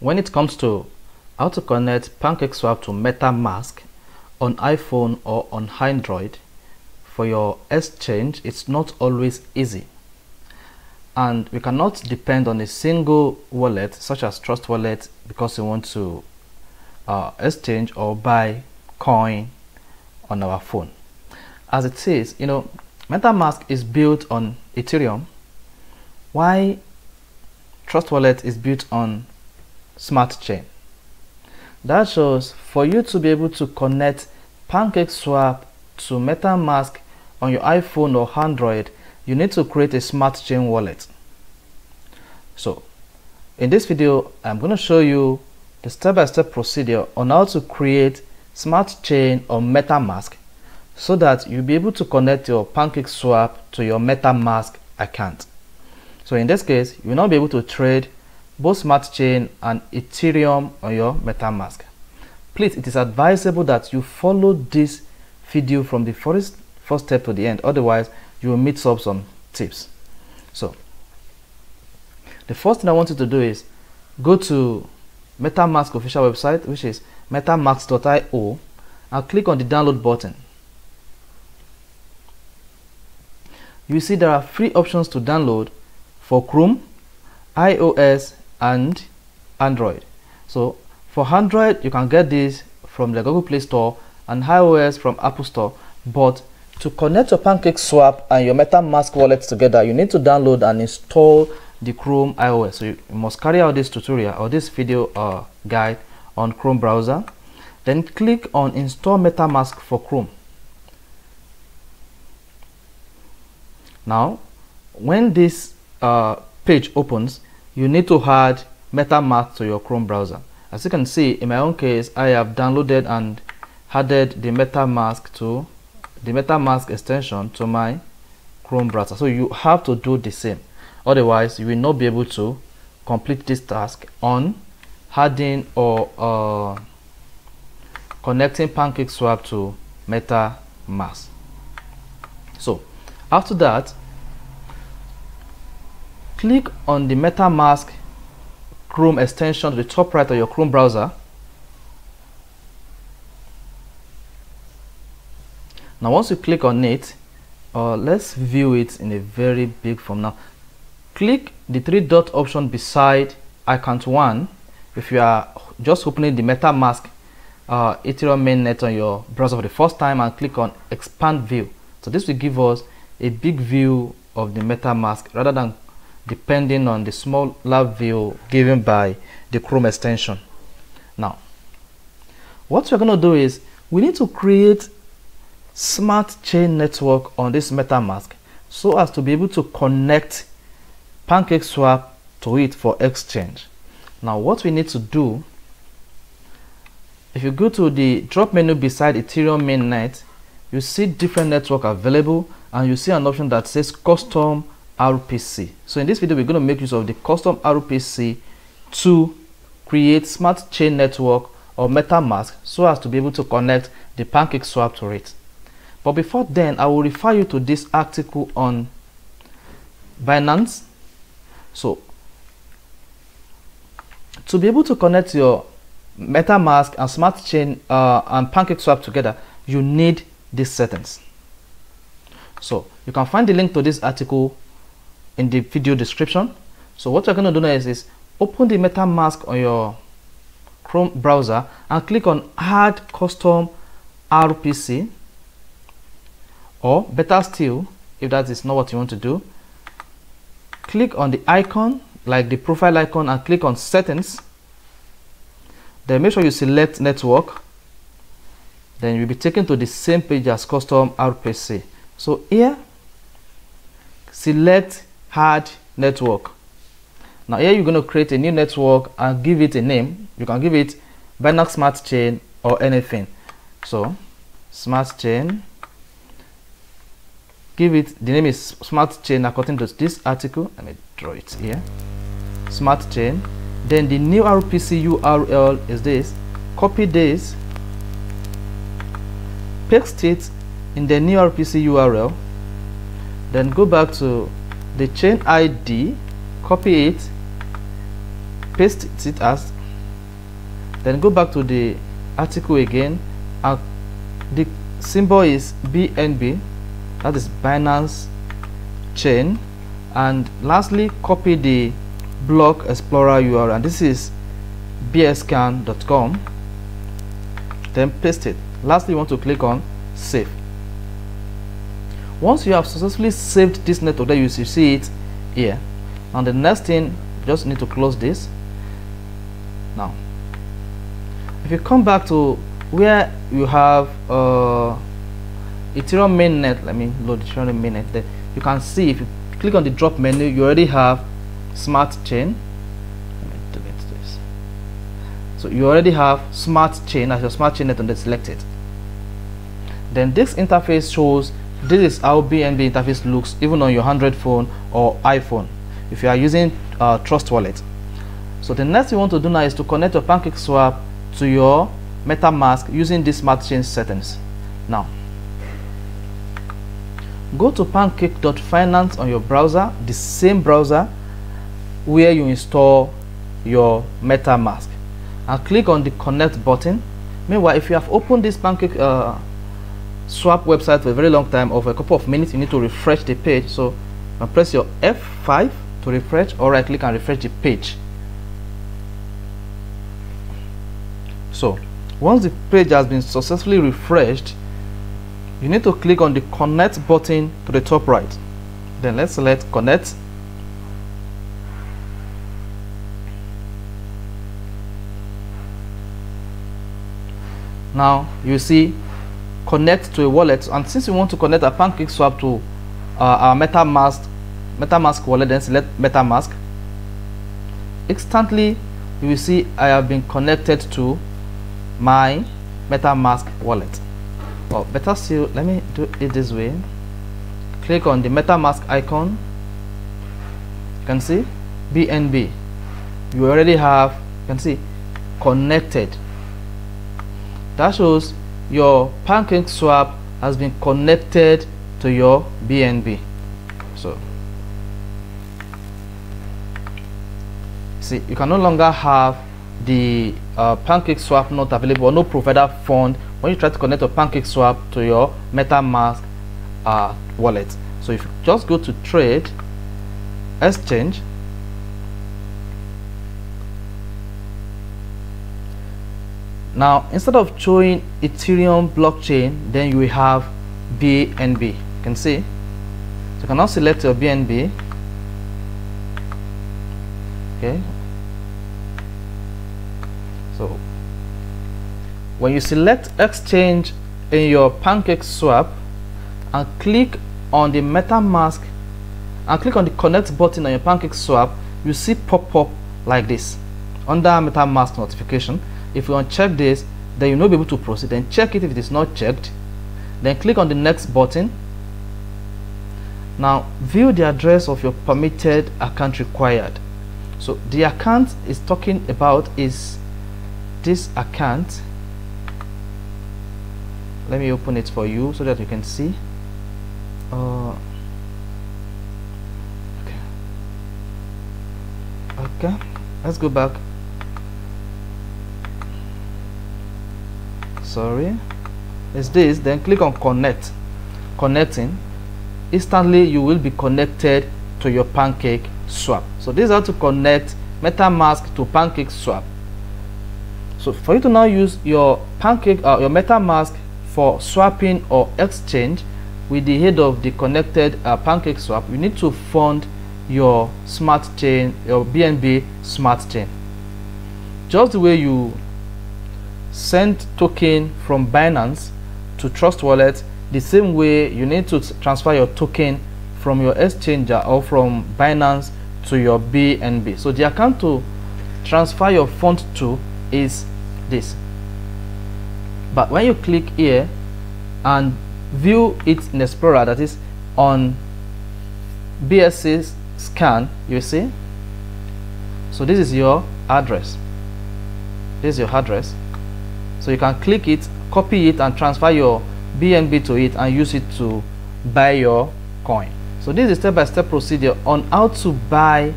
when it comes to how to connect PancakeSwap to MetaMask on iPhone or on Android for your exchange, it's not always easy. And we cannot depend on a single wallet such as Trust Wallet because we want to uh, exchange or buy coin on our phone. As it is, you know, MetaMask is built on Ethereum. Why Trust Wallet is built on Smart Chain. That shows for you to be able to connect PancakeSwap to MetaMask on your iPhone or Android, you need to create a smart chain wallet. So, in this video, I'm going to show you the step-by-step -step procedure on how to create smart chain on MetaMask so that you'll be able to connect your PancakeSwap to your MetaMask account. So in this case, you will not be able to trade both smart chain and Ethereum on your MetaMask. Please, it is advisable that you follow this video from the first, first step to the end. Otherwise, you will miss up some tips. So, the first thing I want you to do is go to MetaMask official website, which is metamask.io, and click on the download button. You see there are three options to download for Chrome, iOS, and Android. So for Android, you can get this from the Google Play Store and iOS from Apple Store. But to connect your Pancake Swap and your MetaMask wallet together, you need to download and install the Chrome iOS. So you, must carry out this tutorial or this video uh, guide on Chrome browser. Then click on Install MetaMask for Chrome. Now, when this uh, page opens, you need to add MetaMask to your Chrome browser. As you can see, in my own case, I have downloaded and added the MetaMask to the MetaMask extension to my Chrome browser. So you have to do the same. Otherwise, you will not be able to complete this task on adding or uh, connecting PancakeSwap to MetaMask. So after that, click on the MetaMask Chrome extension to the top right of your Chrome browser. Now once you click on it, uh, let's view it in a very big form now. Click the three dot option beside account 1 if you are just opening the MetaMask uh, Ethereum mainnet on your browser for the first time and click on expand view. So this will give us a big view of the MetaMask rather than depending on the small lab view given by the Chrome extension. Now, what we're going to do is we need to create smart chain network on this MetaMask so as to be able to connect PancakeSwap to it for exchange. Now, what we need to do, if you go to the drop menu beside Ethereum mainnet, you see different network available and you see an option that says custom RPC. So in this video, we're going to make use of the custom RPC to create smart chain network or MetaMask so as to be able to connect the PancakeSwap to it. But before then, I will refer you to this article on Binance. So to be able to connect your MetaMask and Smart Chain uh, and PancakeSwap together, you need these settings. So you can find the link to this article in the video description. So what you're going to do now is, is open the MetaMask on your Chrome browser and click on add custom RPC or better still if that is not what you want to do click on the icon like the profile icon and click on settings. Then make sure you select network. Then you'll be taken to the same page as custom RPC so here select hard network. Now here you're going to create a new network and give it a name. You can give it Binance Smart Chain or anything. So Smart Chain. Give it the name is Smart Chain according to this article. Let me draw it here. Smart Chain. Then the new RPC URL is this. Copy this. Paste it in the new RPC URL then go back to the chain ID copy it paste it as then go back to the article again and the symbol is BNB that is Binance chain. And lastly copy the block explorer URL and this is bscscan.com then paste it. Lastly you want to click on save once you have successfully saved this network then you see it here. And the next thing just need to close this. Now if you come back to where you have uh, Ethereum mainnet let me load Ethereum mainnet there. You can see if you click on the drop menu you already have smart chain. So you already have smart chain as your smart chain net on the selected. Then this interface shows this is how BNB interface looks even on your Android phone or iPhone if you are using uh, Trust Wallet. So the next you want to do now is to connect your PancakeSwap to your MetaMask using this smart chain settings. Now, go to pancake.finance on your browser, the same browser where you install your MetaMask and click on the connect button. Meanwhile, if you have opened this Pancake uh, swap website for a very long time or for a couple of minutes, you need to refresh the page. So press your F5 to refresh or right click and refresh the page. So once the page has been successfully refreshed you need to click on the connect button to the top right. Then let's select connect. Now you see connect to a wallet. And since we want to connect a pancake swap to uh, our metamask metamask wallet then select metamask instantly you will see i have been connected to my metamask wallet. Or better still let me do it this way. Click on the metamask icon. You can see bnb you already have you can see connected. That shows your pancake swap has been connected to your bnb so see you can no longer have the uh, pancake swap not available or no provider fund when you try to connect a pancake swap to your metamask uh, wallet. So if you just go to trade exchange now instead of showing ethereum blockchain then you will have bnb you can see. So you can now select your bnb okay. So when you select exchange in your pancake swap and click on the metamask and click on the connect button on your pancake swap you see pop up like this under metamask notification if you uncheck this then you'll not be able to proceed. Then check it if it is not checked. Then click on the next button. Now view the address of your permitted account required. So the account is talking about is this account. Let me open it for you so that you can see. Uh, okay. Okay let's go back sorry. It's this then click on connect. Connecting. Instantly you will be connected to your pancake swap. So this is how to connect metamask to pancake swap. So for you to now use your pancake uh, your MetaMask for swapping or exchange with the head of the connected uh, pancake swap, you need to fund your smart chain, your BNB smart chain. Just the way you send token from Binance to Trust Wallet, the same way you need to transfer your token from your exchanger or from Binance to your BNB. So the account to transfer your fund to is this. But when you click here and view it in explorer that is on BSC scan you see? So this is your address. This is your address so you can click it copy it and transfer your BNB to it and use it to buy your coin. So this is step-by-step -step procedure on how to buy